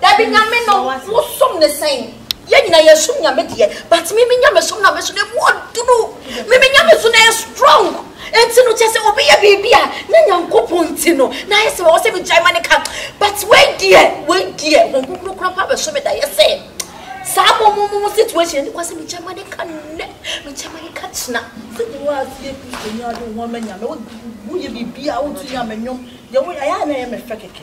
dabi nyame no wosom ne sɛn yɛ nyina yɛsom nyame deɛ but meme nyame som na meso no ɛmu ɔduru meme nyame so no ɛyɛ strong nti no kyɛ sɛ obi yɛ biribi a na nyankopɔn nti no na ayɛ sɛ wɔwɔ sɛ megyae ma ne ka but wei deɛ wei deɛ wɔn kokoro kora pa bɛso me da yɛ sɛ saa mo mo mo situation ne kwasɛ megyae ma ne ka nnɛ megyae ma ne ka kyena sɛdeɛ wɔ aseɛ bi sɛ nyɛ ade ho ama nyame woyɛ biribi a wotu nyame nnwom deɛ woyɛ ayɛ a na ɛyɛ mefɛ kɛkɛ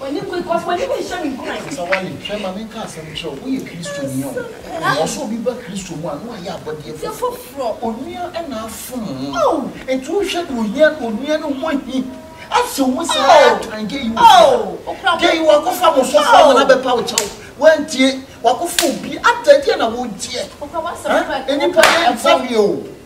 W'ani kue cos w'ani bi nhyɛ me nkuran. Ankasa woayɛ, hwɛ ma menka asɛm nkyerɛ wo, woyɛ Kristoni ɛ o, ɛwɔ sɛ obi ba Kristo mu a na wayɛ abɔdeɛ foforɔ, onua na afom wo, enti wohwɛ deɛ ohia no, onua no ho ahi ahyɛ wo saa ɛtan, gay yi wɔ fie a, gay yi wakɔfa bɔsɔfoɔ ama no abɛpa wo kyɛw, woantie, wakɔfa obi, adɛn, deɛ na wogyeɛ, ɛ, nnipa yɛnsa hwee o.